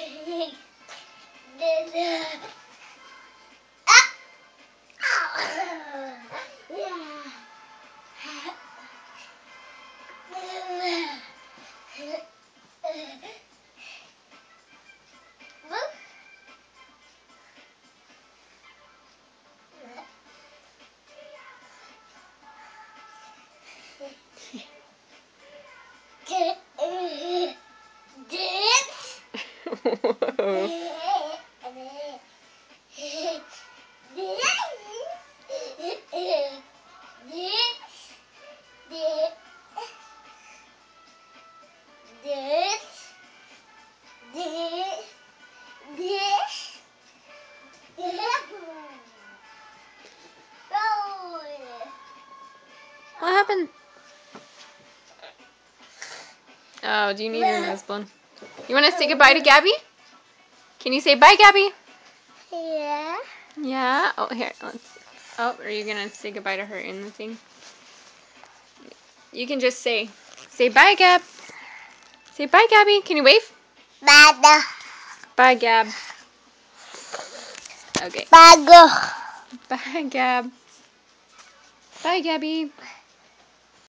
Okay. What happened? Oh, do you need your nose blown? You want to say goodbye to Gabby? Can you say bye, Gabby? Yeah. Yeah. Oh, here. Let's. Oh, are you gonna say goodbye to her in the thing? You can just say, say bye, Gab. Say bye, Gabby. Can you wave? Bada. Bye, Gab. Okay. Bago. Bye, Gab. Bye, Gabby.